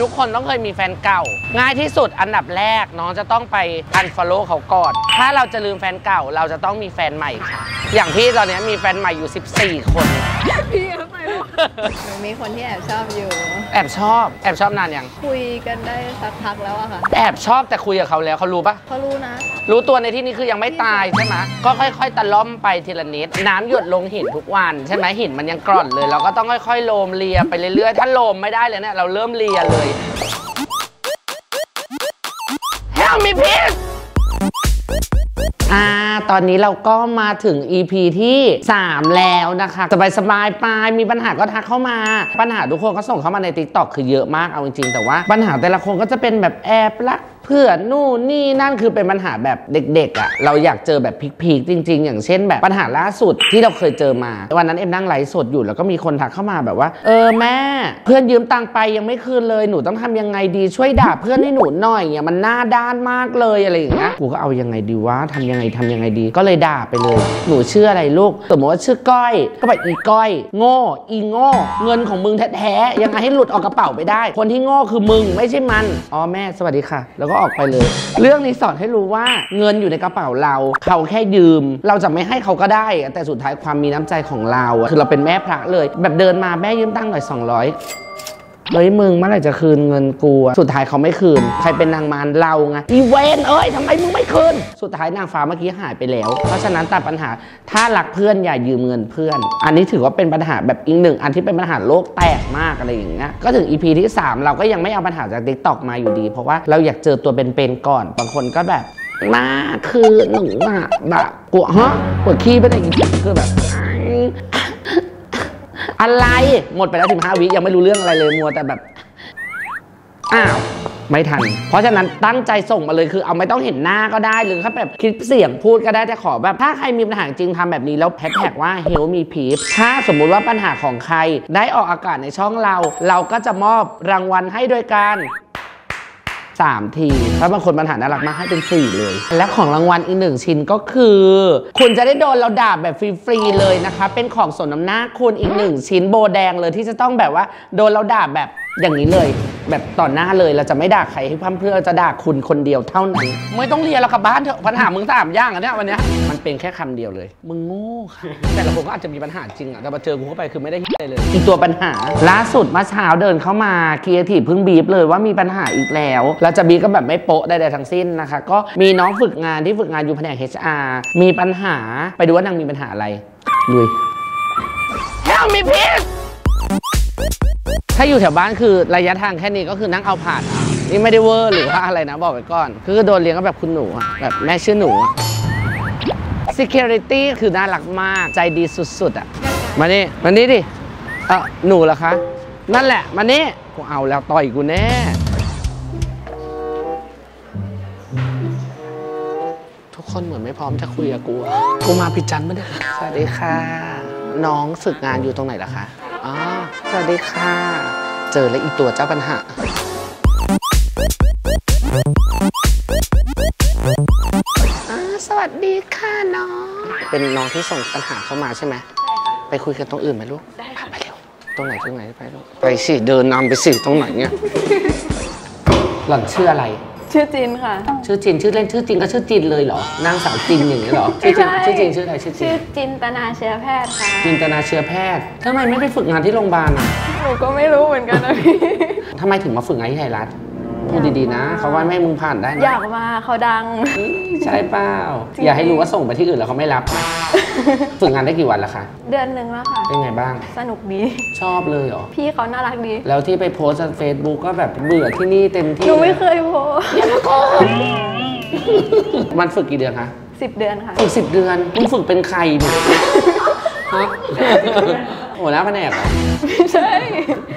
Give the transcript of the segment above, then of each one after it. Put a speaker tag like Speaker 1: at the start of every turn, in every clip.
Speaker 1: ทุกคนต้องเคยมีแฟนเก่า ง่ายที่สุดอันดับแรกน้องจะต้องไป unfollow เขาก่อน ถ้าเราจะลืมแฟนเก่า เราจะต้องมีแฟนใหม่ค่ะ อย่างพี่ตอนนี้มีแฟนใหม่อยู่ 14 คน
Speaker 2: พี่ทำไมวะหนูมีคนที่แอบชอบอยู่
Speaker 1: แอบชอบแอบชอบนานยัง
Speaker 2: คุยกันได้สักพักแล้วอะค่ะ
Speaker 1: แอบชอบแต่คุยกับเขาแล้วเขารู้ปะ
Speaker 2: เขารู้นะ
Speaker 1: รู้ตัวในที่นี้คือยังไม่ตายใช่ไหมก็ค่อย ๆ ตะล่อมไปทีละนิดน้ำหยดลงหินทุกวัน ใช่ไหมหินมันยังกร่อนเลย เราก็ต้องค่อยๆโลมเลียไปเรื่อยๆถ้าโลมไม่ได้เลยเนี่ยเราเริ่มเลียเลย Help me please อ่า ตอนนี้เราก็มาถึง EP ที่ 3 แล้วนะคะสบายสบายไปมีปัญหาก็ทักเข้ามา ปัญหาทุกคนก็ส่งเข้ามาใน t ิ k t o k คือเยอะมากเอาจริงๆ แต่ว่าปัญหาแต่ละคนก็จะเป็นแบบแอบรัก พื่อนนู่นนี่นั่นคือเป็นปัญหาแบบเด็ก ๆอะ่ะเราอยากเจอแบบพีคๆจริง ๆ อย่างเช่นแบบปัญหาล่าสุดที่เราเคยเจอมา วันนั้นเอ็มนั่งไลฟ์สดอยู่แล้วก็มีคนทักเข้ามาแบบว่า เออแม่ เพื่อนยืมตังค์ไปยังไม่คืนเลยหนูต้องทำยังไงดีช่วยด่าเพื่อนให้หนูหน่อยเนี่ยมันหน้าด้านมากเลยอะไรอย่างเงี้ยกูก็เอายังไงดีวะทำยังไงทำยังไงดี ก็เลยด่าไปเลย หนูชื่ออะไรลูกสมมติว่าชื่อก้อยก็แบบอีก้อย โง่อีโง่เงินของมึงแท้ๆยังไงให้หลุดออกกระเป๋าไปได้ คนที่โง่คือมึงไม่ใช่มันอ๋อแม่สวัสดีค่ะ แล้วก็ออกไปเลย เรื่องนี้สอนให้รู้ว่าเงินอยู่ในกระเป๋าเรา เขาแค่ยืม เราจะไม่ให้เขาก็ได้ แต่สุดท้ายความมีน้ำใจของเรา คือเราเป็นแม่พระเลย แบบเดินมาแม่ยืมตังค์หน่อย200 เฮ้ยมึงเมื่อไหร่จะคืนเงินกูอะสุดท้ายเขาไม่คืน ใครเป็นนางมารเราไงอีเวนเอ้ยทำไมมึงไม่คืน สุดท้ายนางฟ้าเมื่อกี้หายไปแล้ว เพราะฉะนั้นตัดปัญหาถ้ารักเพื่อนอย่ายืมเงินเพื่อน อันนี้ถือว่าเป็นปัญหาแบบอีกหนึ่งอันที่เป็นปัญหาโลกแตกมากอะไรอย่างเงี้ยก็ถึง EP ที่ 3 เราก็ยังไม่เอาปัญหาจาก t ิ k t o k มาอยู่ดี เพราะว่าเราอยากเจอตัวเป็นๆก่อนบางคนก็แบบมาคือหนูอะแบบกลัวฮะปวดขี้ไปไหนอีกคือแบบ อะไรหมดไปแล้วสิบห้าวิยังไม่รู้เรื่องอะไรเลยมัวแต่แบบอ้าวไม่ทัน เพราะฉะนั้นตั้งใจส่งมาเลยคือเอาไม่ต้องเห็นหน้าก็ได้ หรือถ้าแบบคลิปเสียงพูดก็ได้แต่ขอแบบ ถ้าใครมีปัญหาจริงทำแบบนี้แล้วแฮชแท็กว่าเฮลมีพีฟถ้าสมมุติว่าปัญหาของใครได้ออกอากาศในช่องเรา เราก็จะมอบรางวัลให้โดยการ 3 ที ถ้าบางคนปัญหาน่ารักมากให้เป็น 4 เลย และของรางวัลอีกหนึ่งชิ้นก็คือ คุณจะได้โดนเราด่าแบบฟรีๆเลยนะคะ เป็นของสนน้ำหน้าคุณอีกหนึ่งชิ้นโบแดงเลยที่จะต้องแบบว่าโดนเราด่าแบบ อย่างนี้เลย แบบต่อหน้าเลยเราจะไม่ด่าใครให้พั่มเพื่อจะด่าคุณคนเดียวเท่านั้นไม่ต้องเรียนแล้วกลับบ้านเถอะปัญหามึงสามอย่างอันเนี้ยวันเนี้ยมันเป็นแค่คำเดียวเลย มึงโง่ค่ะแต่ละคนก็อาจจะมีปัญหาจริงอะแต่มาเจอกูเข้าไปคือไม่ได้เลยเลยอีกตัวปัญหาล่าสุดเมื่อเช้าเดินเข้ามาครีเอทีฟเพิ่งบีบเลยว่ามีปัญหาอีกแล้วแล้วจะบีบก็แบบไม่โป๊ะใดๆทั้งสิ้นนะคะ ก็มีน้องฝึกงานที่ฝึกงานอยู่แผนก HR มีปัญหาไปดูว่านางมีปัญหาอะไรลุย Help me please ถ้าอยู่แถวบ้านคือระยะทางแค่นี้ก็คือนั่งเอาผ่าน นี่ไม่ได้เวอร์หรือว่าอะไรนะบอกไว้ก่อน คือโดนเลี้ยงก็แบบคุณหนูอะแบบแม่ชื่อหนูอะ security คือน่ารักมากใจดีสุดๆอะ มานี่มานี่ดิเออหนูเหรอคะ นั่นแหละ มานี่กูเอาแล้วต่อยกูแน่ ทุกคนเหมือนไม่พร้อมจะคุยกับกูอะกูมาผิดจันไม่ได้สวัสดีค่ะ น้องฝึกงานอยู่ตรงไหนล่ะคะ สวัสดีค่ะ เจอแล้วอีตัวเจ้าปัญหาอ่าสวัสดีค่ะน้อง เป็นน้องที่ส่งปัญหาเข้ามาใช่ไหม ไปคุยกันตรงอื่นไหมลูก ได้ค่ะ ไปเร็ว ตรงไหนตรงไหนไปลูก ไปสิ เดินนำไปสิ ตรงไหนเนี่ย หล่อนชื่ออะไร
Speaker 2: ชื่อจินค่ะ
Speaker 1: ชื่อจินชื่อเล่นชื่อจริงก็ชื่อจินเลยเหรอนางสาวจินอย่างนี้เหรอชื่อจริง
Speaker 2: ไม่ใช่
Speaker 1: ชื่อจริงชื่ออะไรชื่อจริ
Speaker 2: ชื่องจินตนาเชื้อแพทย์ค่ะ
Speaker 1: จินตนาเชื้อแพทย์ทำไมไม่ไปฝึกงานที่โรงพยาบาลอะ
Speaker 2: หนูก็ไม่รู้เหมือนกันนะพี่
Speaker 1: ทำไมถึงมาฝึกงานที่ไทยรัฐ พูดดีๆนะเขาว่าไม่ให้มึงผ่านได้
Speaker 2: อ
Speaker 1: นะ
Speaker 2: ยากมาเขาดัง
Speaker 1: ใช่เปล่า
Speaker 2: จริงๆ
Speaker 1: อย่าให้รู้ว่าส่งไปที่อื่นแล้วเขาไม่รับนะฝึกงานได้กี่วันแล้วคะ
Speaker 2: เดือนหนึ่งแล้วค่ะ
Speaker 1: เป็นไงบ้าง
Speaker 2: สนุกดี
Speaker 1: ชอบเลยเหรอ
Speaker 2: พี่เขาน่ารักดี
Speaker 1: แล้วที่ไปโพสเฟซบุ๊กก็แบบเบื่อที่นี่เต็มที่
Speaker 2: หนูไม่เคยโพส
Speaker 1: อย่ามาโกหกมันฝึกกี่เดือนคะ
Speaker 2: สิบเดือนค่ะ
Speaker 1: ฝึกสิบเดือนมึงฝึกเป็นใครเนี่ยฮะ โอ้แล้วแผนกเหรอ
Speaker 2: ไม่ใช่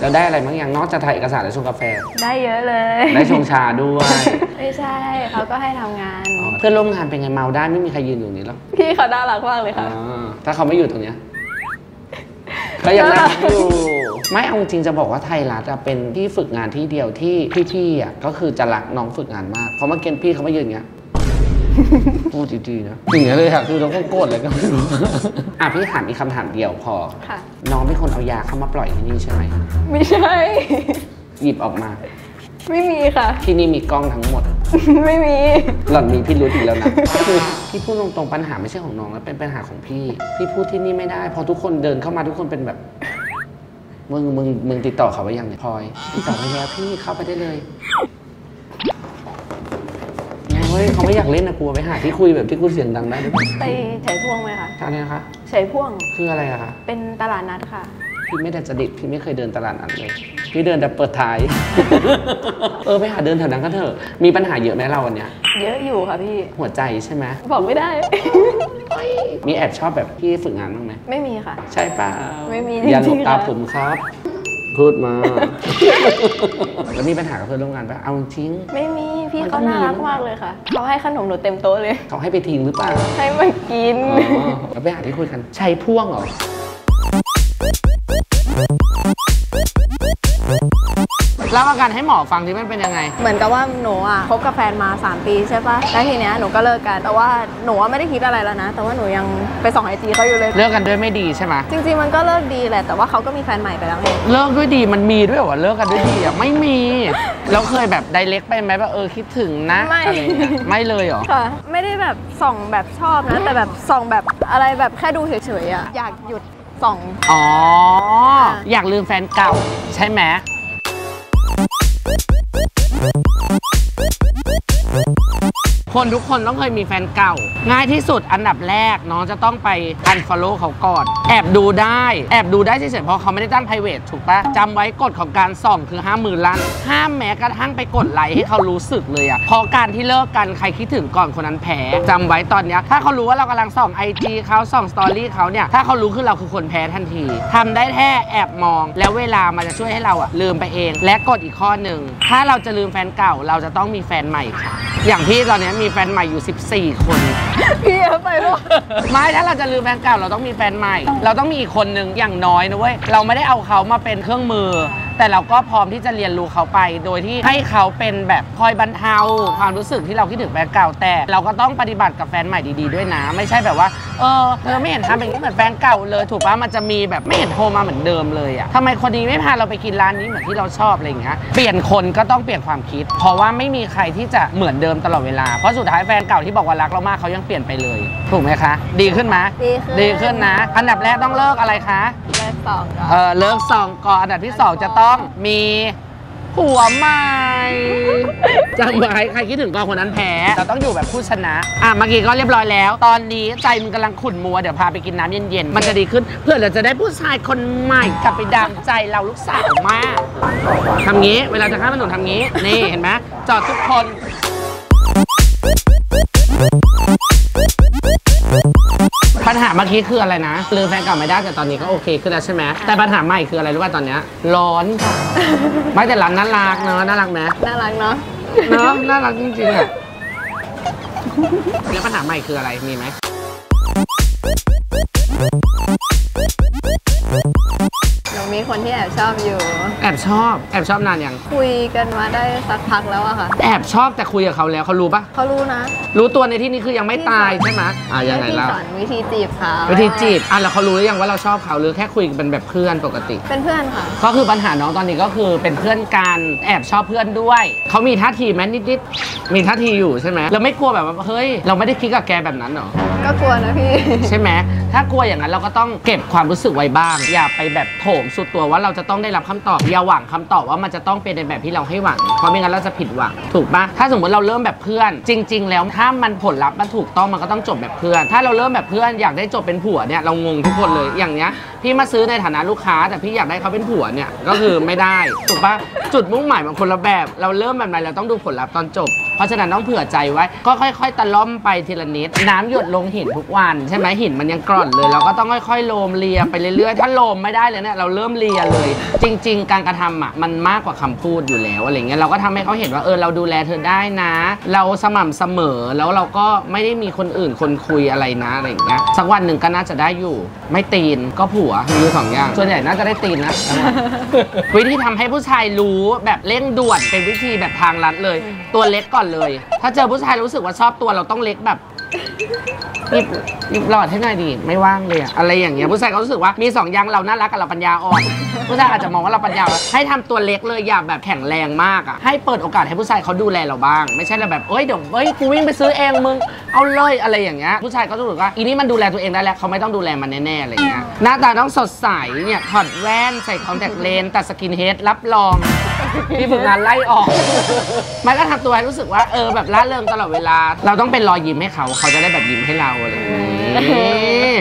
Speaker 1: แล้วได้อะไรบ้างอย่างนอกจากถ่ายเอกสารและชงกาแฟ
Speaker 2: ได้เยอะเลย
Speaker 1: ได้ชงชาด้วย
Speaker 2: ไม่ใช่ เขาก็ให้ทำงาน
Speaker 1: อ๋อเพื่อนร่วมงานเป็นไงเมาได้ไม่มีใครยืนอยู่นี้หรอก
Speaker 2: พี่เขาน่ารักมากเลย
Speaker 1: อ๋
Speaker 2: ค่ะ
Speaker 1: อถ้าเขาไม่อยู่ตรงเนี้ยก็ยังรักอยู่ ไม่เอาจริงจะบอกว่าไทยรัฐอะเป็นที่ฝึกงานที่เดียวที่พี่ๆอะก็คือจะรักน้องฝึกงานมากเพราะเมื่อกี้พี่เขามายืนอย่างเงี้ย พูดดีๆนะอย่างเงี้ยเลยค่ะคือเราก็โกรธอะไรก็ไม่รู้อะพี่ถามอีกคำถามเดียวพอ
Speaker 2: ค่ะ
Speaker 1: น้องเป็นคนเอายาเข้ามาปล่อยที่นี่ใช่ไหม
Speaker 2: ไม่ใช่
Speaker 1: หยิบออกมา
Speaker 2: ไม่มีค่ะ
Speaker 1: ที่นี่มีกล้องทั้งหมด
Speaker 2: ไม่มี
Speaker 1: หล่อนมีพี่รู้อีกแล้วนะคือพี่พูดตรงๆปัญหาไม่ใช่ของน้องแล้วเป็นปัญหาของพี่ พี่พูดที่นี่ไม่ได้เพอทุกคนเดินเข้ามาทุกคนเป็นแบบ มึงมึงมึงติดต่อเขาไว้ยังเนี่ยพลอยติดต่อไปแล้วพี่เข้าไปได้เลย เฮ้ยเขาไม่อยากเล่นนะกลัวไปหาที่คุยแบบที่คุยเสียงดังได้หรือเปล่า
Speaker 2: ไปใช้พ่วงไหมคะ
Speaker 1: อะไรนะคะ
Speaker 2: ใช้พ่วง
Speaker 1: คืออะไรอะคะ
Speaker 2: เป็นตลาดนัดค่ะ
Speaker 1: พี่ไม่ได้จะดิบพี่ไม่เคยเดินตลาดนั้นเลยพี่เดินแต่เปิดท้าย เออไปหาเดินแถวนั้นก็เถอะมีปัญหาเยอะไหมเราวันเนี้ย
Speaker 2: เยอะอยู่ค่ะพี่
Speaker 1: หัวใจใช่ไหม
Speaker 2: บอกไม่ได้
Speaker 1: มีแอบชอบแบบพี่ฝึกงานบ้างไหม
Speaker 2: ไม่มีค่ะ
Speaker 1: ใช่เปล่า
Speaker 2: ไม่มี
Speaker 1: อย่าหล
Speaker 2: จริ
Speaker 1: บ
Speaker 2: งๆ
Speaker 1: ตา
Speaker 2: ค่ะ
Speaker 1: ผมครับ พูดมา แล้วมีปัญหากับเพื่อนร่วมงานปะเอาจริง
Speaker 2: ไม่มีพี่
Speaker 1: มันต้
Speaker 2: เขา
Speaker 1: องมี
Speaker 2: น่ารักมากเลยค่ะเขาให้ขนมหนูเต็มโต๊ะเลย
Speaker 1: เขาให้ไปทิ้งหรือเปล่า
Speaker 2: ให้มากิน
Speaker 1: อ๋อแล้วไปหาที่คุยกันใช้พ่วงเหรอ อาการให้หมอฟังที่มันเป็นยังไง
Speaker 2: เหมือนกับว่าหนูอะคบกับแฟนมา 3 ปีใช่ปะแล้วทีเนี้ยหนูก็เลิกกัน แต่ว่าหนูอะไม่ได้คิดอะไรแล้วนะ แต่ว่าหนูยังไปส่องไอจีเขาอยู่เลย
Speaker 1: เลิกกันด้วยไม่ดีใช่ไหม
Speaker 2: จริง ๆ มันก็เลิกดีแหละ แต่ว่าเขาก็มีแฟนใหม่ไปแล้วไง
Speaker 1: เลิกด้วยดีมันมีด้วยเหรอวะเลิกกันด้วยดีอะไม่มีแล้วเคยแบบไดเรกไปไหมว่าเออคิดถึงนะ
Speaker 2: ไม่
Speaker 1: อะไรอย่างเงี้ยไม่เลยเหรอ
Speaker 2: ค่ะไม่ได้แบบส่องแบบชอบนะ แต่แบบส่องแบบอะไรแบบแค่ดูเฉยๆอะอยากหยุดส่อง
Speaker 1: อ๋อ อยากลืมแฟนเก่าใช่ไหม Thank you. คนทุกคนต้องเคยมีแฟนเก่า ง่ายที่สุดอันดับแรกน้องจะต้องไป unfollow เขาก่อน แอบดูได้ แอบดูได้เฉยๆเพราะเขาไม่ได้ตั้ง private ถูกปะจำไว้กฎของการส่องคือห้ามมือลั่นห้ามแม้กระทั่งไปกดไลค์ให้เขารู้สึกเลยอะเพราะการที่เลิกกันใครคิดถึงก่อนคนนั้นแพ้จำไว้ตอนเนี้ยถ้าเขารู้ว่าเรากำลังส่อง IG เขาส่องสตอรี่เขาเนี่ยถ้าเขารู้คือเราคือคนแพ้ทันทีทำได้แค่แอบมอง แล้วเวลามันจะช่วยให้เราอะลืมไปเอง และกดอีกข้อหนึ่งถ้าเราจะลืมแฟนเก่า เราจะต้องมีแฟนใหม่ค่ะอย่างพี่ตอนเนี้ยมีแฟนใหม่อยู่ 14 คน
Speaker 2: พี่เอาไปลูก
Speaker 1: ไม่ถ้าเราจะลืมแฟนเก่าเราต้องมีแฟนใหม่ เราต้องมีอีกคนนึงอย่างน้อยนะเว้ยเราไม่ได้เอาเขามาเป็นเครื่องมือ แต่เราก็พร้อมที่จะเรียนรู้เขาไป โดยที่ให้เขาเป็นแบบคอยบรรเทาความรู้สึกที่เราคิดถึงแฟนเก่าแต่ เราก็ต้องปฏิบัติกับแฟนใหม่ดีๆด้วยนะ ไม่ใช่แบบว่าเออเธอไม่เห็นทำอย่างนี้เหมือนแฟนเก่าเลย ถูกปะมันจะมีแบบไม่เห็นโทรมาเหมือนเดิมเลยอะทำไมคนดีไม่พาเราไปกินร้านนี้เหมือนที่เราชอบอะไรอย่างเงี้ยเปลี่ยนคนก็ต้องเปลี่ยนความคิด เพราะว่าไม่มีใครที่จะเหมือนเดิมตลอดเวลาเพราะสุดท้ายแฟนเก่าที่บอกว่ารักเรามากเขายังเปลี่ยนไปเลย ถูกไหมคะ ดีขึ้นไหม
Speaker 2: ดีขึ้น
Speaker 1: ดีขึ้นนะ อันดับแรกต้องเลิกอะไรคะ
Speaker 2: เลิก สองก่อน
Speaker 1: เออเลิกสองก่อนอันดับที่สองจะต้องมีผัวใหม่จำไว้ใครคิดถึงก่อนคนนั้นแพ้เราต้องอยู่แบบผู้ชนะ อะเมื่อกี้ก็เรียบร้อยแล้ว ตอนนี้ใจมันกำลังขุ่นมัวเดี๋ยวพาไปกินน้ำเย็นๆ มันจะดีขึ้น เพื่อเราจะได้ผู้ชายคนใหม่กลับไปดามใจเราลูกสาวมากทำงี้ เวลาจะข้ามถนนทำงี้ นี่เห็นไหมจอดทุกคน ปัญหาเมื่อกี้คืออะไรนะลืมแฟนเก่าไม่ได้แต่ตอนนี้ก็โอเคขึ้นแล้วใช่ไหมแต่ปัญหาใหม่คืออะไรรู้ป่ะตอนเนี้ยร้อนค่ะไม่แต่ร้านน่ารักเนอะน่ารักไหม
Speaker 2: น่ารักเนาะ
Speaker 1: เนอะน่ารักจริงๆอะแล้วปัญหาใหม่คืออะไรมีไหม
Speaker 2: คนที่แอบชอบอยู่
Speaker 1: แอบชอบแอบชอบนานยัง
Speaker 2: คุยกันมาได้สักพักแล้วอะค่ะ
Speaker 1: แอบชอบแต่คุยกับเขาแล้วเขารู้ปะ
Speaker 2: เขารู้นะ
Speaker 1: รู้ตัวในที่นี้คือยังไม่ตายใช่ไหมอะยังไง
Speaker 2: พี่
Speaker 1: เล่า
Speaker 2: สอนวิธีจีบเขา
Speaker 1: วิธีจีบอะแล้วเขารู้หรือยังว่าเราชอบเขาหรือแค่คุยกันเป็นแบบเพื่อนปกติ
Speaker 2: เป็นเพื่อนค่ะ
Speaker 1: ก็คือปัญหาน้องตอนนี้ก็คือเป็นเพื่อนกันแอบชอบเพื่อนด้วยเขามีท่าทีไหมนิดๆมีท่าทีอยู่ใช่ไหมเราไม่กลัวแบบว่าเฮ้ยเราไม่ได้คิดกับแกแบบนั้นหรอ
Speaker 2: ก็กลัวนะพี่
Speaker 1: ใช่ไหมถ้ากลัวอย่างนั้นเราก็ต้องเก็บความรู้สึกไว้บ้าง อย่าไปแบบโถมสุดตัวว่าเราจะต้องได้รับคำตอบอย่าหวังคำตอบว่ามันจะต้องเป็นในแบบที่เราให้หวัง เพราะไม่งั้นเราจะผิดหวังถูกปะถ้าสมมติเราเริ่มแบบเพื่อน จริง ๆ แล้วถ้ามันผลลัพธ์มันถูกต้องมันก็ต้องจบแบบเพื่อน ถ้าเราเริ่มแบบเพื่อนอยากได้จบเป็นผัวเนี่ยเรางงทุกคนเลยอย่างเนี้ย พี่มาซื้อในฐานะลูกค้า แต่พี่อยากได้เขาเป็นผัวเนี่ยก็คือไม่ได้ถูกปะจุดมุ่งหมายมันคนละแบบ เราเริ่มแบบไหนเราต้องดูผลลัพธ์ตอนจบ เพราะฉะนั้นต้องเผื่อใจไว้ ก็ค่อย ๆ ตะล่อมไปทีละนิด น้ำหยดลงหินทุกวัน ใช่ไหมหินมันยังกร่อนเลยเราก็ต้องค่อยๆโลมเลียไปเรื่อยๆถ้าโลมไม่ได้เลยเนี่ยเราเริ่มเลียเลย จริง ๆ การกระทำอะมันมากกว่าคำพูดอยู่แล้วอะไรเงี้ยเราก็ทำให้เขาเห็นว่าเออเราดูแลเธอได้นะ เราสม่ำเสมอแล้วเราก็ไม่ได้มีคนอื่นคนคุยอะไรนะอะไรอย่างเงี้ยสักวันหนึ่งก็น่าจะได้อยู่ ไม่ตีนก็ผัวมีอยู่สองอย่างส่วนใหญ่น่าจะได้ตีนนะ วิธีทำให้ผู้ชายรู้แบบเร่งด่วนเป็นวิธีแบบทางลัดเลย ตัวเล็กก่อนเลย ถ้าเจอผู้ชายรู้สึกว่าชอบตัวเราต้องเล็กแบบ หยิบหยิบหลอดให้หน่อยดิไม่ว่างเลยอะอะไรอย่างเงี้ยผู้ชายเขารู้สึกว่ามีสองอย่างเราน่ารักกับเราปัญญาอ่อน ผู้ชายอาจจะมองว่าเราปัญญาอ่อนให้ทำตัวเล็กเลยอย่าแบบแข็งแรงมากอะให้เปิดโอกาสให้ผู้ชายเขาดูแลเราบ้าง ไม่ใช่แบบเอ้ยเดี๋ยวเอ้ยกูวิ่งไปซื้อเองมึงเอาเลยอะไรอย่างเงี้ยผู้ชายก็รู้สึกว่าอีนี่มันดูแลตัวเองได้แล้วเขาไม่ต้องดูแลมันแน่ๆอะไรอย่างเงี้ยหน้าตาต้องสดใสเนี่ยถอดแว่นใส่คอนแทคเลนส์ตัดสกินเฮดรับรอง ที่ฝึกงานไล่ออก มันก็ทำตัวให้รู้สึกว่าเออแบบร่าเริงตลอดเวลา เราต้องเป็นรอยยิ้มให้เขา เขาจะได้แบบยิ้มให้เราอะไรอย่างนี้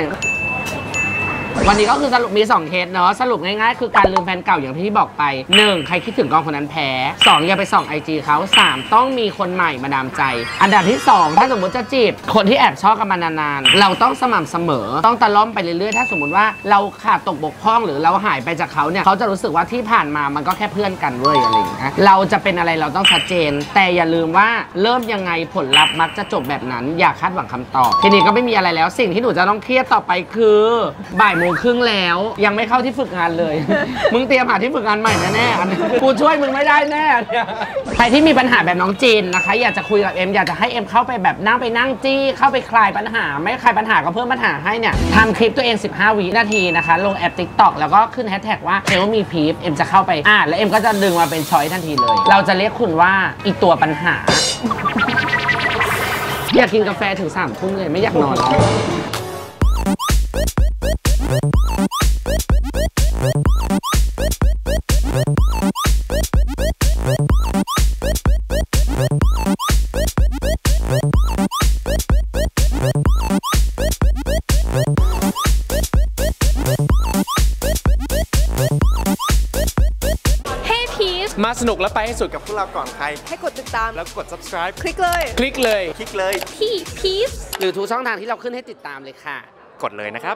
Speaker 1: วันนี้ก็คือสรุปมี 2 เคสเนาะสรุปง่ายๆ คือการลืมแฟนเก่าอย่างที่พี่บอกไป 1. ใครคิดถึงก่อนคนนั้นแพ้ 2. อย่าไปส่องไอจีเขา 3. ต้องมีคนใหม่มาดามใจ อันดับที่ 2 ถ้าสมมติจะจีบ คนที่แอบชอบกันมานานๆ เราต้องสม่ำเสมอ ต้องตะล่อมไปเรื่อยๆ ถ้าสมมติว่าเราขาดตกบกพร่องหรือเราหายไปจากเขาเนี่ยเขาจะรู้สึกว่าที่ผ่านมามันก็แค่เพื่อนกันเว้ยอะไรอย่างเงี้ยเราจะเป็นอะไรเราต้องชัดเจน แต่อย่าลืมว่าเริ่มยังไงผลลัพธ์มักจะจบแบบนั้น อย่าคาดหวังคำตอบทีนี้ก็ไม่มีอะไรแล้วสิ่งที่หนูจะต้องเครียดต่อไปคือบ่ายโมงครึ่งแล้ว ยังไม่เข้าที่ฝึกงานเลย มึงเตรียมหาที่ฝึกงานใหม่แน่ๆอันนี้กูช่วยมึงไม่ได้แน่เนี่ยใครที่มีปัญหาแบบน้องจีนนะคะ อยากจะคุยกับเอ็มอยากจะให้เอ็มเข้าไปแบบนั่งไปนั่งจี้ เข้าไปคลายปัญหา ไม่คลายปัญหาก็เพิ่มปัญหาให้เนี่ยทำคลิปตัวเอง 15 วินาทีนะคะ ลงแอป TikTok แล้วก็ขึ้นแฮชแท็กว่า Help Me Peepz เอ็มจะเข้าไปอ่านแล้วเอ็มก็จะดึงมาเป็น choice ทันทีเลย เราจะเรียกคุณว่าอีตัวปัญหา อยากกินกาแฟถึงสามทุ่มเลยไม่อยากนอน
Speaker 3: สนุกและไปให้สุดกับพวกเราก่อนใคร
Speaker 2: ให้กดติดตาม
Speaker 3: แล้วกด subscribe
Speaker 2: คลิกเลย
Speaker 3: คลิกเลย คลิกเลย
Speaker 2: ที่ Peace
Speaker 1: หรือทุกช่องทางที่เราขึ้นให้ติดตามเลยค่ะ
Speaker 3: กดเลยนะครับ